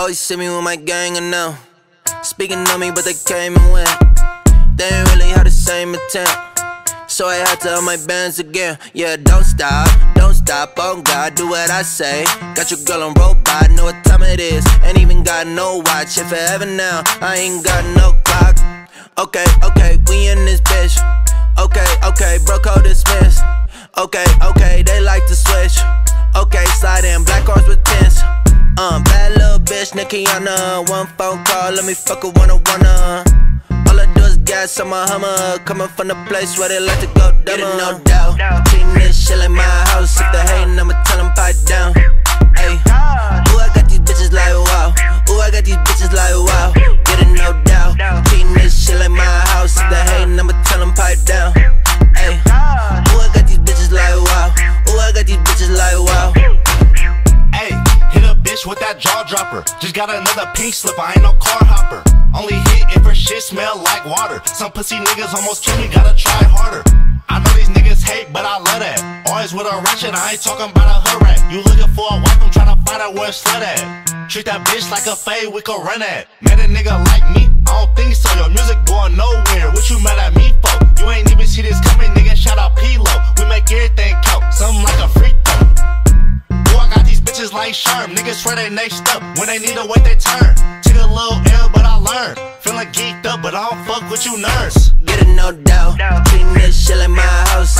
Oh, Always see me with my gang and now. Speaking on me, but they came and went. They ain't really had the same intent. So I had to up my bands again. Yeah, don't stop, don't stop. Oh God, do what I say. Got your girl on robot, know what time it is. Ain't even got no watch. If forever now, I ain't got no clock. Okay, okay, we in this bitch. Okay, okay, bro, code dismissed. Okay, okay, they like to switch. Little bitch, Nickiana. One phone call, let me fuck a one on one. Uh. All I do is gas on my Hummer. Coming from the place where they like to go dumber. Get it, no doubt. Treating bitch with that jaw dropper. Just got another pink slip, I ain't no car hopper. Only hit if her shit smell like water. Some pussy niggas almost kill me, gotta try harder. I know these niggas hate, but I love that. Always with a ratchet, I ain't talking about a hood rat. You looking for a wife, I'm tryna find out where slut at. Treat that bitch like a fade, we can run at. Met a nigga like me, I don't think so. Your music going nowhere. What these bitches like Sherm. Niggas swear they next up when they need to wait they turn. Took a little L, but I learned. Feeling geeked up, but I don't fuck with you, nurse. Get it, no doubt. Treating this shit like my house.